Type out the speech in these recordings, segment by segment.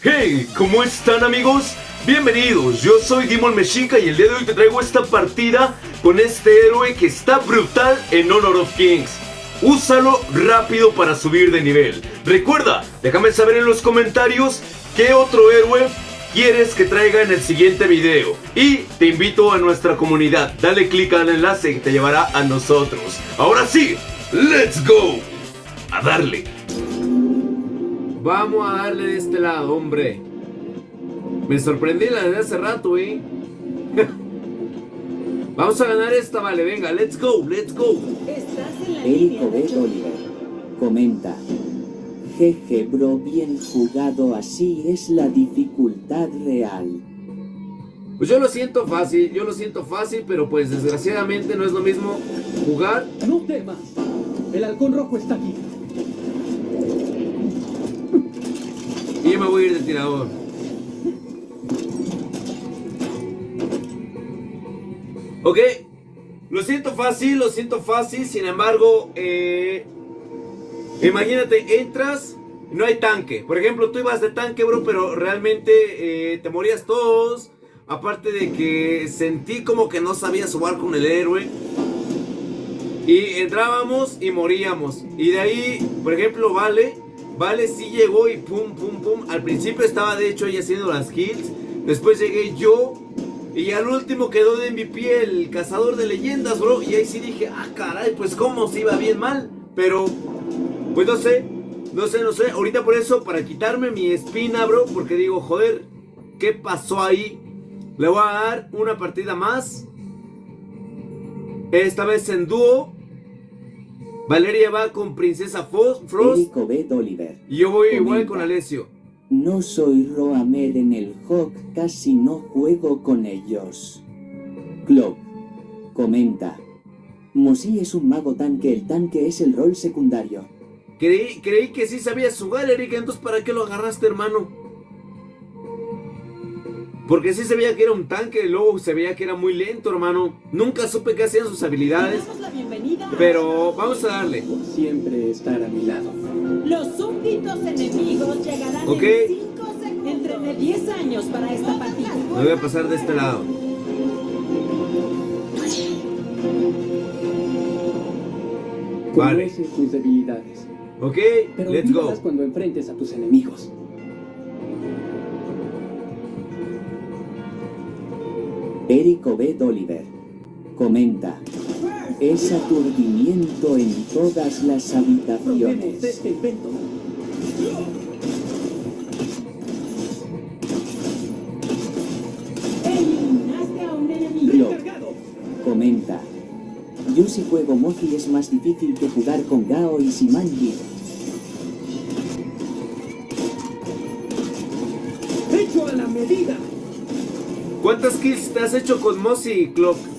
Hey, ¿cómo están amigos? Bienvenidos, yo soy Demon Mexica y el día de hoy te traigo esta partida con este héroe que está brutal en Honor of Kings. Úsalo rápido para subir de nivel. Recuerda, déjame saber en los comentarios qué otro héroe quieres que traiga en el siguiente video. Y te invito a nuestra comunidad. Dale click al enlace que te llevará a nosotros. Ahora sí, let's go. A darle. Vamos a darle de este lado, hombre. Me sorprendí la de hace rato, eh. Vamos a ganar esta, vale, venga, let's go, let's go. Estás en la línea comenta. Jeje bro, bien jugado, así es la dificultad real. Pues yo lo siento fácil, yo lo siento fácil, pero pues desgraciadamente no es lo mismo jugar. No temas. El halcón rojo está aquí. Y yo me voy a ir de tirador. Ok, lo siento fácil, lo siento fácil, sin embargo, eh, imagínate, entras, no hay tanque. Por ejemplo, tú ibas de tanque, bro, pero realmente eh, te morías todos. Aparte de que sentí como que no sabía jugar con el héroe. Y entrábamos y moríamos. Y de ahí, por ejemplo, Vale. Vale sí llegó y pum, pum, pum. Al principio estaba de hecho ella haciendo las kills. Después llegué yo. Y al último quedó de MVP el cazador de leyendas, bro. Y ahí sí dije, ah, caray, pues cómo se iba bien mal. Pero, pues no sé. No sé, no sé. Ahorita por eso, para quitarme mi espina, bro. Porque digo, joder, ¿qué pasó ahí? Le voy a dar una partida más. Esta vez en dúo. Valeria va con Princesa Fo- Frost. Eric Obed Oliver. Y yo voy igual con Alessio. No soy Roamer en el Hawk, casi no juego con ellos. Clock comenta. Mosi es un mago tanque, el tanque es el rol secundario. Creí, creí que sí sabías jugar, Eric. Entonces, ¿para qué lo agarraste, hermano? Porque sí se veía que era un tanque. Luego se veía que era muy lento, hermano. Nunca supe qué hacían sus habilidades. damos la bienvenida. Pero vamos a darle. Por siempre estar a mi lado. Los súbditos enemigos llegarán Ok. en 5 segundos. Entrené 10 años para esta partida. Me voy a pasar de este lado. Vale. Tus debilidades. Ok, Pero let's go. cuando enfrentes a tus enemigos. Eric Obed Oliver comenta. Es aturdimiento en todas las habitaciones. este invento. Eliminaste a un enemigo. Clock ¡Cargado! comenta. Yo si juego Mozi es más difícil que jugar con Gao y Simanji. ¡Hecho a la medida! ¿Cuántas kills te has hecho con Mossy Clock?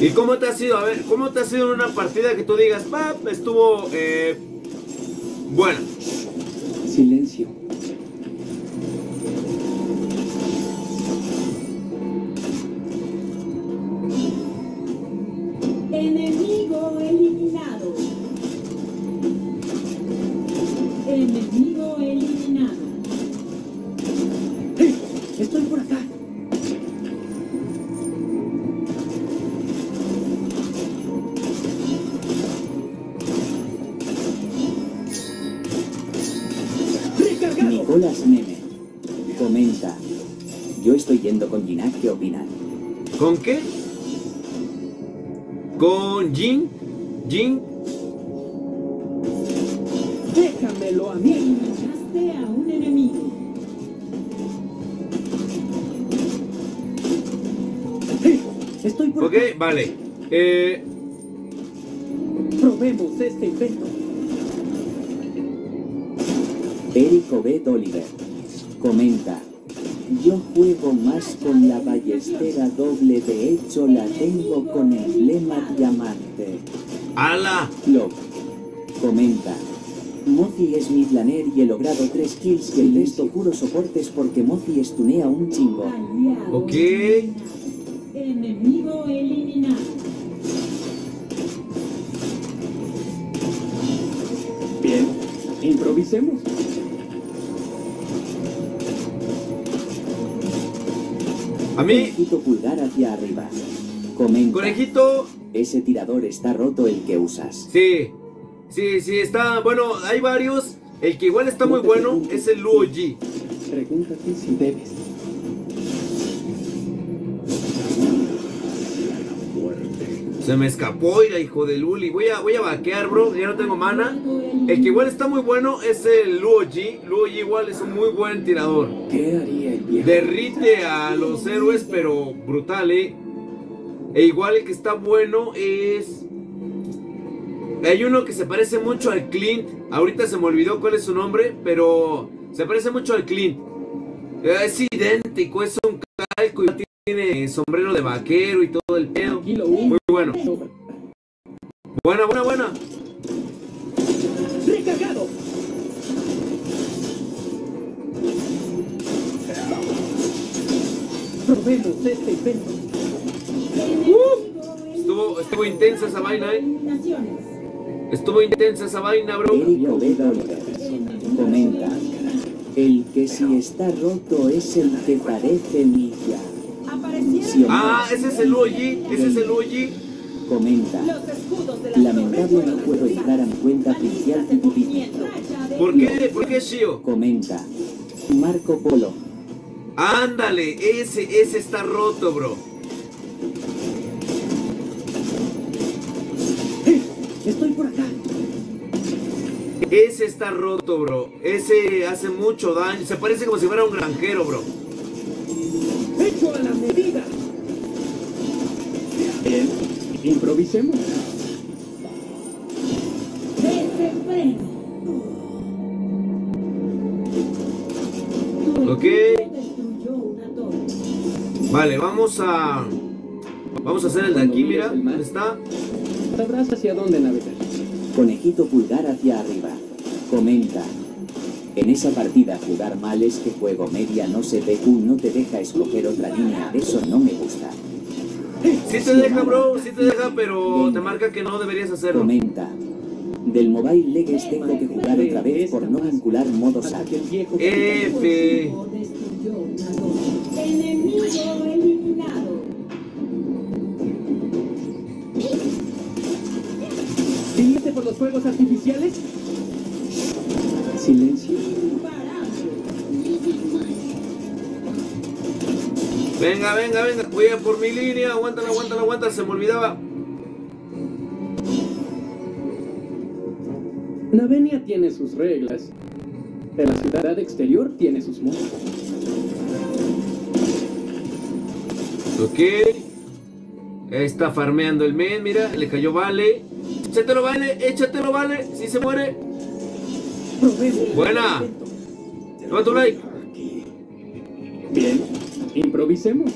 ¿Y cómo te ha sido? A ver, ¿cómo te ha sido en una partida que tú digas, va, estuvo, eh, bueno? Silencio. Enemigo eliminado. ¿Con qué? ¿Con Jin? ¿Jin? ¡Déjamelo a mí! Eliminaste a un enemigo. ¡Estoy por Ok, acá! vale. Eh, Probemos este invento. Eric Obed Oliver comenta. Yo juego más con la ballestera doble, de hecho la tengo con emblema diamante. ¡Ala! Clock comenta. Mozi es mi planer y he logrado 3 kills y el resto puro soportes porque Mozi estunea un chingo. Ok. Enemigo eliminado. Bien. Improvisemos. A mí, Conejito pulgar hacia arriba. Comenta. conejito, Ese tirador está roto el que usas. sí, sí, sí, está, bueno, hay varios. El que igual está muy bueno es el Luo G. Pregúntate si debes. Se me escapó, ir hijo de Luli. Voy a, voy a vaquear, bro. Ya no tengo mana. El que igual está muy bueno es el Luo G. Luo G igual es un muy buen tirador. ¿Qué haría el viejo? Derrite a los héroes, pero brutal, eh. E igual el que está bueno es. Hay uno que se parece mucho al Clint. Ahorita se me olvidó cuál es su nombre, pero se parece mucho al Clint. Es idéntico, es un calco y tiene sombrero de vaquero y todo el pedo. Muy bueno. Buena, buena, buena. ¡Recargado! Probemos este invento. Estuvo, estuvo intensa esa vaina, eh. Estuvo intensa esa vaina, bro. Comenta. El que si está roto es el que parece Milla. Ah, ese es el Luigi, ese es el Luigi. Comenta. Lamentable no puedo entrar a mi cuenta oficial. ¿Por qué? ¿Por qué, Shio? Comenta. Marco Polo. Ándale, ese, ese está roto, bro. ¡Eh! ¡Estoy por acá! Ese está roto, bro. Ese hace mucho daño. Se parece como si fuera un granjero, bro. Improvisemos. Ok. Vale, vamos a... Vamos a hacer el de aquí, mira. ¿Dónde está? Sabrás hacia dónde navegar. Conejito pulgar hacia arriba. Comenta. En esa partida jugar mal es que juego media no se PQ no te deja escoger otra línea. Eso no me gusta. Sí te deja, bro. Sí te deja, pero te marca que no deberías hacerlo. Comenta. Del Mobile Legends tengo que jugar otra vez por no vincular modo SAT. F. Enemigo eliminado. ¿Viniste por los fuegos artificiales? Silencio. Venga, venga, venga. Voy a por mi línea. Aguántala, aguántala, aguántala. Se me olvidaba. Navenia tiene sus reglas. Pero la ciudad exterior tiene sus modos. Ok. Está farmeando el men, mira, le cayó vale. Échatelo, vale, échatelo, vale. Si se muere. Buena. Toma tu like. Bien. Improvisemos.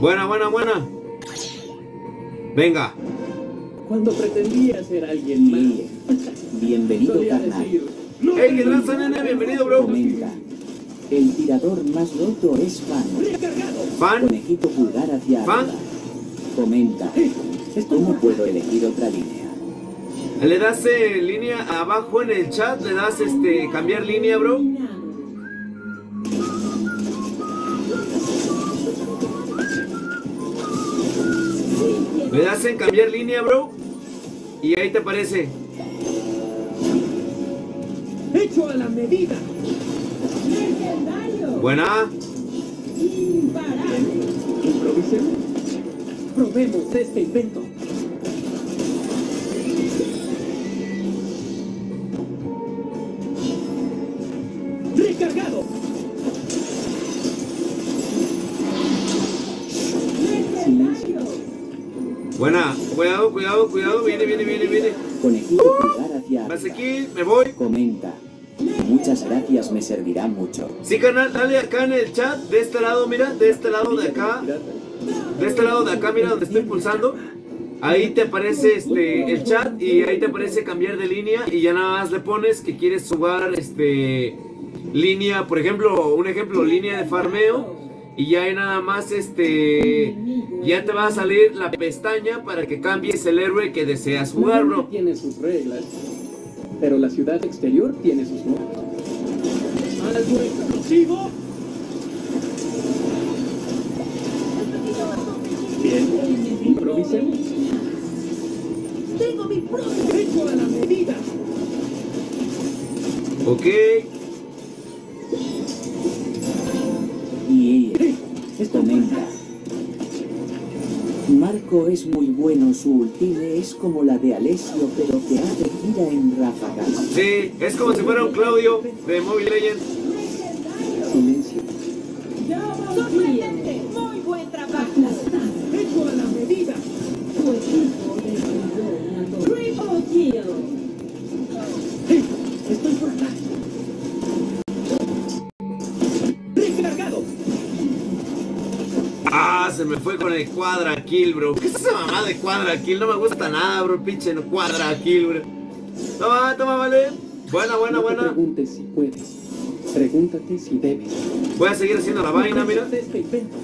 Buena, buena, buena. Venga. Cuando pretendía ser alguien más. Bienvenido carnal. decir, Hey, ¿qué tranza, nene? Bienvenido, bro. Comenta. El tirador más roto es fan. Fan. Conejito pulgar hacia Fan. arriba. Comenta. ¿Cómo puedo elegir otra línea? Le das eh, línea abajo en el chat. Le das este cambiar línea, bro. Le das en cambiar línea, bro. Y ahí te aparece. Hecho a la medida. Buena. Improvisemos. Probemos este invento. Recargado. Buena. Cuidado, cuidado, cuidado. Viene, viene, viene, viene. Conejito hacia Vas arriba. aquí, me voy. Comenta. Muchas gracias, me servirá mucho. Sí, canal, dale acá en el chat. De este lado, mira. De este lado de acá. De este lado de acá, mira donde estoy pulsando. Ahí te aparece este el chat y ahí te aparece cambiar de línea y ya nada más le pones que quieres jugar este línea, por ejemplo, un ejemplo, línea de farmeo Y ya hay nada más este. Ya te va a salir la pestaña para que cambies el héroe que deseas jugar, bro. tiene sus reglas, pero la ciudad exterior tiene sus normas. ¿Algo explosivo? Bien, improvisemos. Tengo mi propio. ¡Hecho a la medida! Ok. Y ella comenta. Marco es muy bueno, su ultime es como la de Alessio, pero que hace gira en ráfagas. Sí, es como si fuera un Claudio de Mobile Legends. Ah, se me fue con el cuadra kill, bro. ¿Qué es esa mamá de cuadra kill? No me gusta nada, bro. Pinche no cuadra kill, bro. Toma, toma, vale. Buena, buena, no buena. preguntes si puedes. Pregúntate si debes. Voy a seguir haciendo la vaina, mira. Este invento.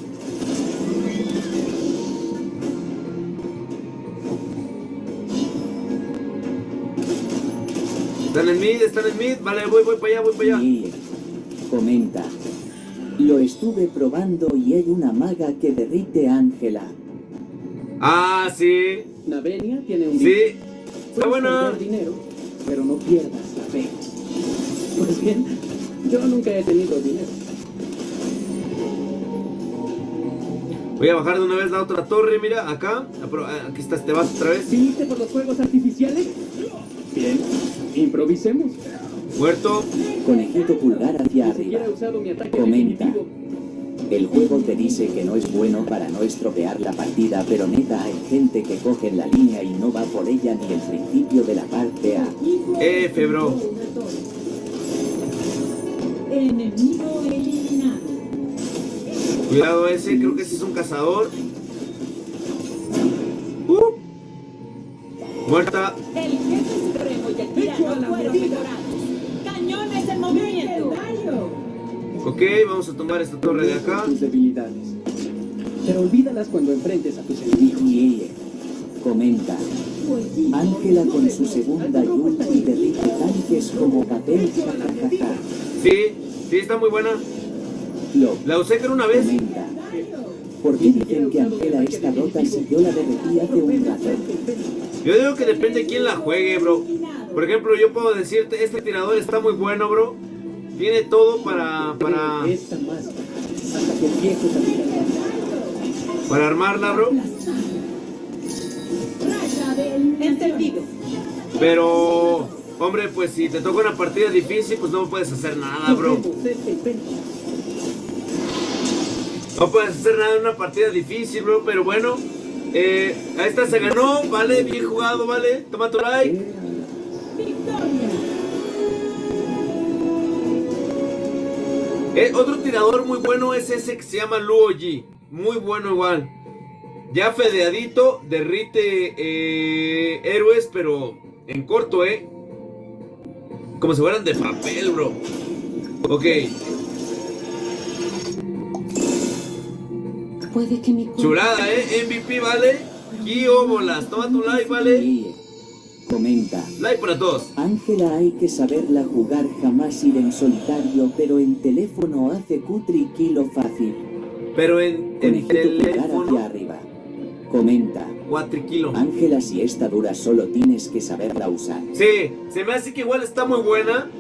Están en mid, están en mid. Vale, voy, voy para allá, voy para allá. Comenta. Lo estuve probando y hay una maga que derrite a Ángela. Ah, sí. Navelia tiene un Sí. Está dinero, pero no pierdas la fe. Pues bien, yo nunca he tenido dinero. Voy a bajar de una vez la otra torre, mira, acá. Ah, Aquí está este vaso otra vez. ¿Viniste por los fuegos artificiales? Bien, improvisemos. Muerto. Conejito pulgar hacia arriba. Comenta. El juego te dice que no es bueno para no estropear la partida, pero neta hay gente que coge la línea y no va por ella ni el principio de la parte A. F, bro. Enemigo eliminado. Cuidado ese, creo que ese es un cazador. Uh. Muerta. El jefe supremo y el tirano Ok, vamos a tomar esta torre de acá. Tus debilidades. Pero olvídalas cuando enfrentes a tus enemigos. Y comenta. Ángela con su segunda ulti derrite tanques como papel. Sí, sí, está muy buena. Lo La usé creo una vez. comenta. ¿Por qué dicen que Ángela está rota si yo la derretí hace un rato? Yo digo que depende de quién la juegue, bro. Por ejemplo, yo puedo decirte, este tirador está muy bueno, bro. Tiene todo para, para, para armarla, bro. Entendido. Pero, hombre, pues si te toca una partida difícil, pues no puedes hacer nada, bro. No puedes hacer nada en una partida difícil, bro. Pero bueno, eh, a esta se ganó, vale, bien jugado, vale. Toma tu like. Eh, otro tirador muy bueno es ese que se llama Luoji. Muy bueno igual. Ya fedeadito, derrite eh, héroes, pero en corto, ¿eh? Como si fueran de papel, bro. Ok, Puede que mi chulada, ¿eh? MVP, ¿vale? Y bolas, toma tu like, ¿vale? Comenta. Like para todos. Ángela hay que saberla jugar, jamás ir en solitario, pero en teléfono hace cutri kilo fácil. Pero en, en pulgar hacia teléfono, arriba. Comenta. cuatriquilo. Ángela si está dura solo tienes que saberla usar. Sí, se me hace que igual está muy buena,